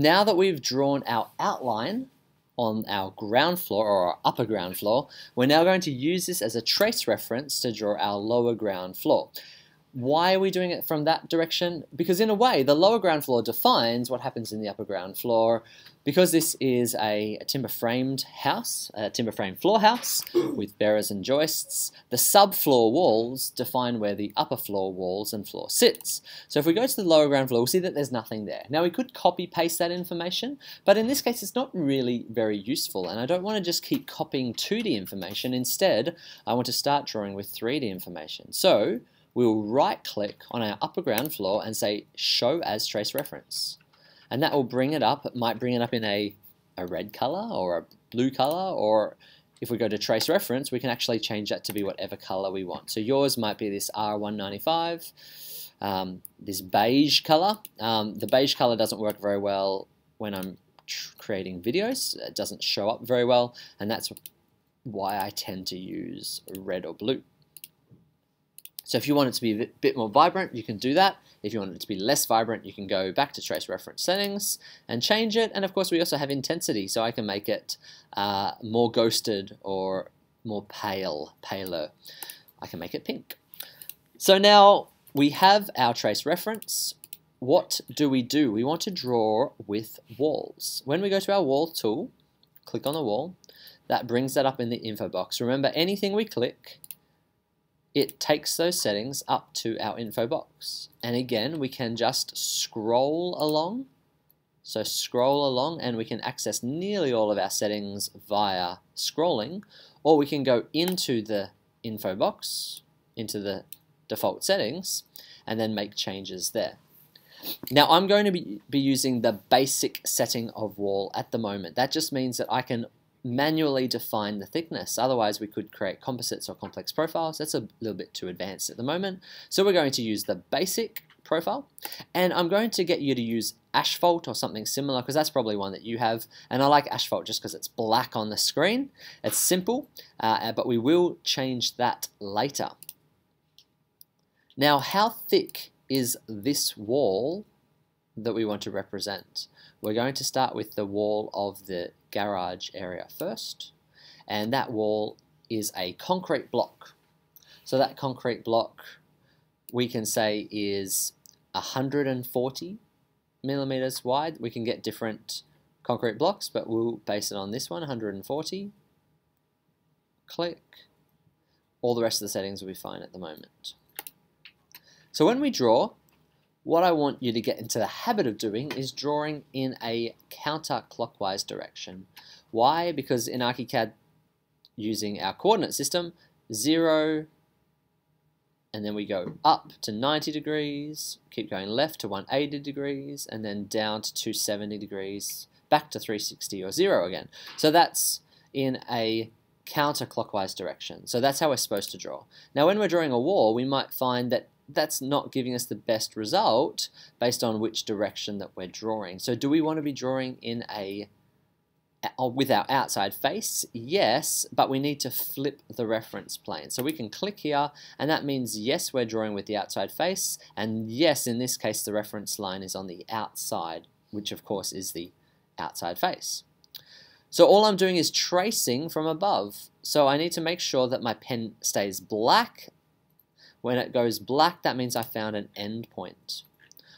now that we've drawn our outline on our ground floor or our upper ground floor, we're now going to use this as a trace reference to draw our lower ground floor. Why are we doing it from that direction? Because in a way, the lower ground floor defines what happens in the upper ground floor. Because this is a, a timber framed house, a timber frame floor house with bearers and joists, the subfloor walls define where the upper floor walls and floor sits. So if we go to the lower ground floor, we'll see that there's nothing there. Now we could copy paste that information, but in this case it's not really very useful and I don't want to just keep copying 2D information. Instead, I want to start drawing with 3D information. So we'll right click on our upper ground floor and say show as trace reference. And that will bring it up, it might bring it up in a, a red color or a blue color or if we go to trace reference we can actually change that to be whatever color we want. So yours might be this R195, um, this beige color. Um, the beige color doesn't work very well when I'm creating videos, it doesn't show up very well and that's why I tend to use red or blue. So if you want it to be a bit more vibrant, you can do that. If you want it to be less vibrant, you can go back to trace reference settings and change it. And of course, we also have intensity, so I can make it uh, more ghosted or more pale, paler. I can make it pink. So now we have our trace reference. What do we do? We want to draw with walls. When we go to our wall tool, click on the wall, that brings that up in the info box. Remember, anything we click it takes those settings up to our info box. And again, we can just scroll along. So scroll along and we can access nearly all of our settings via scrolling, or we can go into the info box, into the default settings, and then make changes there. Now I'm going to be, be using the basic setting of wall at the moment. That just means that I can manually define the thickness. Otherwise, we could create composites or complex profiles. That's a little bit too advanced at the moment. So we're going to use the basic profile. And I'm going to get you to use asphalt or something similar because that's probably one that you have. And I like asphalt just because it's black on the screen. It's simple, uh, but we will change that later. Now, how thick is this wall that we want to represent? We're going to start with the wall of the garage area first. And that wall is a concrete block. So that concrete block we can say is 140 millimeters wide. We can get different concrete blocks, but we'll base it on this one, 140. Click. All the rest of the settings will be fine at the moment. So when we draw, what I want you to get into the habit of doing is drawing in a counterclockwise direction. Why? Because in ArchiCAD, using our coordinate system, 0, and then we go up to 90 degrees, keep going left to 180 degrees, and then down to 270 degrees, back to 360 or 0 again. So that's in a counterclockwise direction. So that's how we're supposed to draw. Now when we're drawing a wall, we might find that that's not giving us the best result based on which direction that we're drawing. So do we want to be drawing in a with our outside face? Yes, but we need to flip the reference plane. So we can click here, and that means yes, we're drawing with the outside face, and yes, in this case, the reference line is on the outside, which of course is the outside face. So all I'm doing is tracing from above. So I need to make sure that my pen stays black when it goes black, that means I found an end point.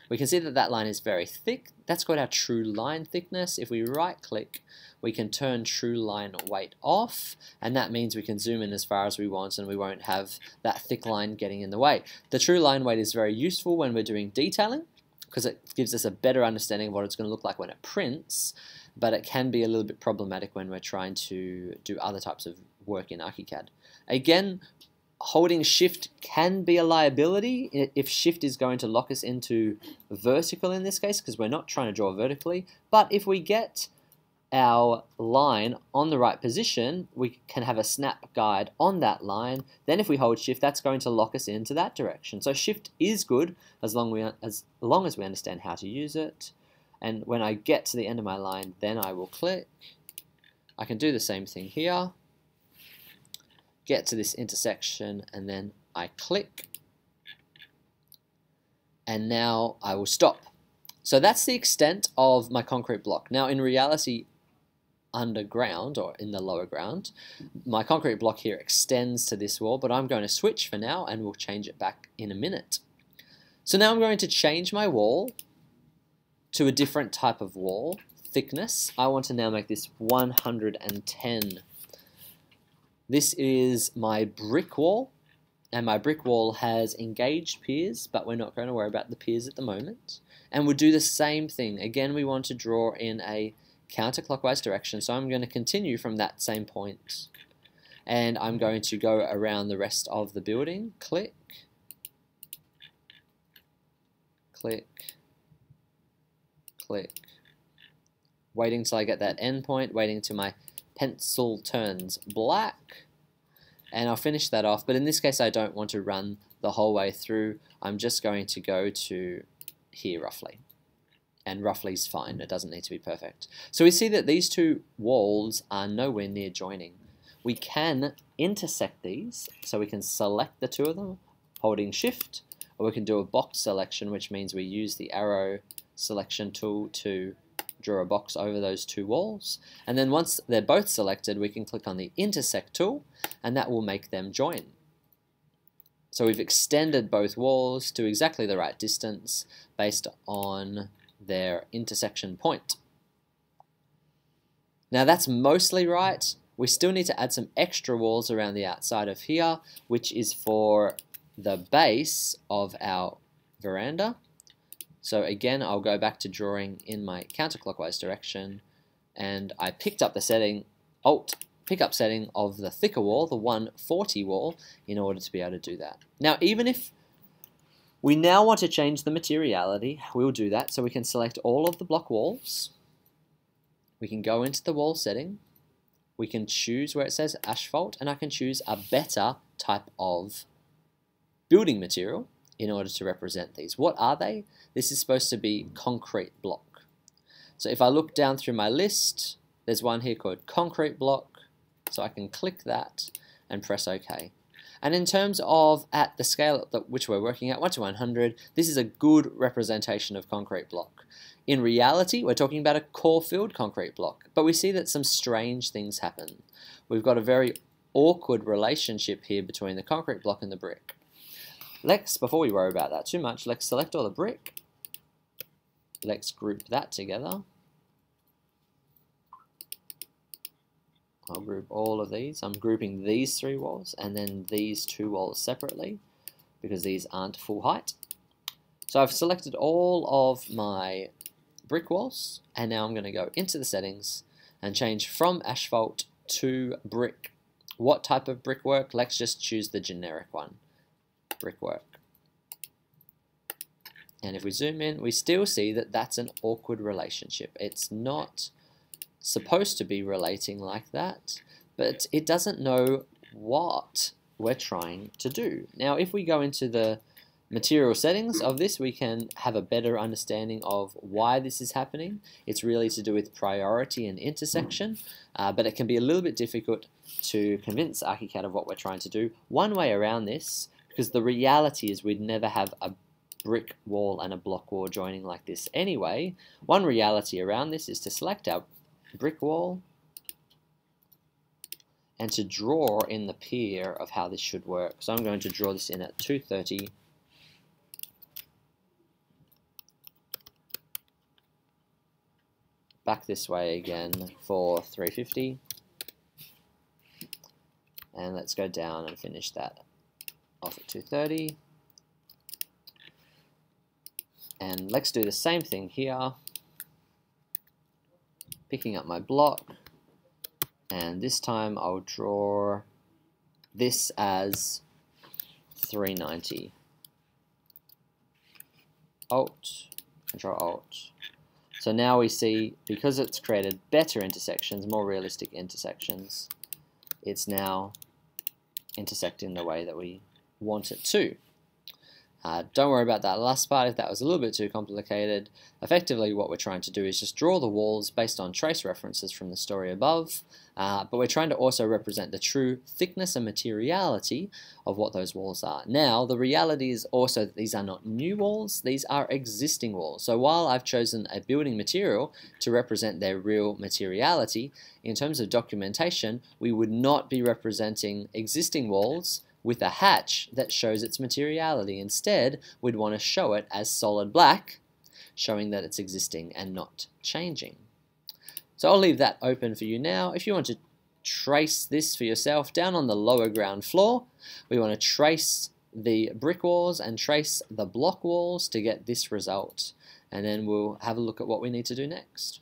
We can see that that line is very thick. That's got our true line thickness. If we right click, we can turn true line weight off, and that means we can zoom in as far as we want and we won't have that thick line getting in the way. The true line weight is very useful when we're doing detailing because it gives us a better understanding of what it's going to look like when it prints, but it can be a little bit problematic when we're trying to do other types of work in ArchiCAD. Again, holding shift can be a liability if shift is going to lock us into vertical in this case because we're not trying to draw vertically. But if we get our line on the right position we can have a snap guide on that line. Then if we hold shift that's going to lock us into that direction. So shift is good as long, we, as long as we understand how to use it. And when I get to the end of my line then I will click. I can do the same thing here get to this intersection and then I click and now I will stop. So that's the extent of my concrete block. Now in reality, underground or in the lower ground, my concrete block here extends to this wall, but I'm going to switch for now and we'll change it back in a minute. So now I'm going to change my wall to a different type of wall thickness. I want to now make this 110. This is my brick wall and my brick wall has engaged piers, but we're not going to worry about the piers at the moment. And we'll do the same thing. Again, we want to draw in a counterclockwise direction, so I'm going to continue from that same point. And I'm going to go around the rest of the building. Click. Click. Click. Waiting till I get that endpoint, waiting till my pencil turns black. And I'll finish that off but in this case I don't want to run the whole way through. I'm just going to go to here roughly. And roughly is fine. It doesn't need to be perfect. So we see that these two walls are nowhere near joining. We can intersect these. So we can select the two of them holding shift or we can do a box selection which means we use the arrow selection tool to draw a box over those two walls. And then once they're both selected, we can click on the intersect tool and that will make them join. So we've extended both walls to exactly the right distance based on their intersection point. Now that's mostly right. We still need to add some extra walls around the outside of here, which is for the base of our veranda. So again, I'll go back to drawing in my counterclockwise direction, and I picked up the setting, Alt, pickup setting of the thicker wall, the 140 wall, in order to be able to do that. Now, even if we now want to change the materiality, we'll do that. So we can select all of the block walls. We can go into the wall setting. We can choose where it says asphalt, and I can choose a better type of building material in order to represent these. What are they? This is supposed to be concrete block. So if I look down through my list, there's one here called concrete block. So I can click that and press OK. And in terms of at the scale which we're working at, 1 to 100, this is a good representation of concrete block. In reality, we're talking about a core filled concrete block, but we see that some strange things happen. We've got a very awkward relationship here between the concrete block and the brick. Let's, before we worry about that too much, let's select all the brick. Let's group that together. I'll group all of these. I'm grouping these three walls and then these two walls separately because these aren't full height. So I've selected all of my brick walls and now I'm going to go into the settings and change from asphalt to brick. What type of brickwork? Let's just choose the generic one brickwork. And if we zoom in, we still see that that's an awkward relationship. It's not supposed to be relating like that, but it doesn't know what we're trying to do. Now, if we go into the material settings of this, we can have a better understanding of why this is happening. It's really to do with priority and intersection, uh, but it can be a little bit difficult to convince ArchiCAD of what we're trying to do. One way around this because the reality is we'd never have a brick wall and a block wall joining like this anyway. One reality around this is to select our brick wall and to draw in the pier of how this should work. So I'm going to draw this in at 230 back this way again for 350 and let's go down and finish that off at 230. And let's do the same thing here. Picking up my block. And this time I'll draw this as 390. Alt, Control Alt. So now we see, because it's created better intersections, more realistic intersections, it's now intersecting the way that we want it to. Uh, don't worry about that last part if that was a little bit too complicated. Effectively what we're trying to do is just draw the walls based on trace references from the story above, uh, but we're trying to also represent the true thickness and materiality of what those walls are. Now, the reality is also that these are not new walls, these are existing walls. So while I've chosen a building material to represent their real materiality, in terms of documentation, we would not be representing existing walls with a hatch that shows its materiality. Instead, we'd want to show it as solid black, showing that it's existing and not changing. So I'll leave that open for you now. If you want to trace this for yourself down on the lower ground floor, we want to trace the brick walls and trace the block walls to get this result. And then we'll have a look at what we need to do next.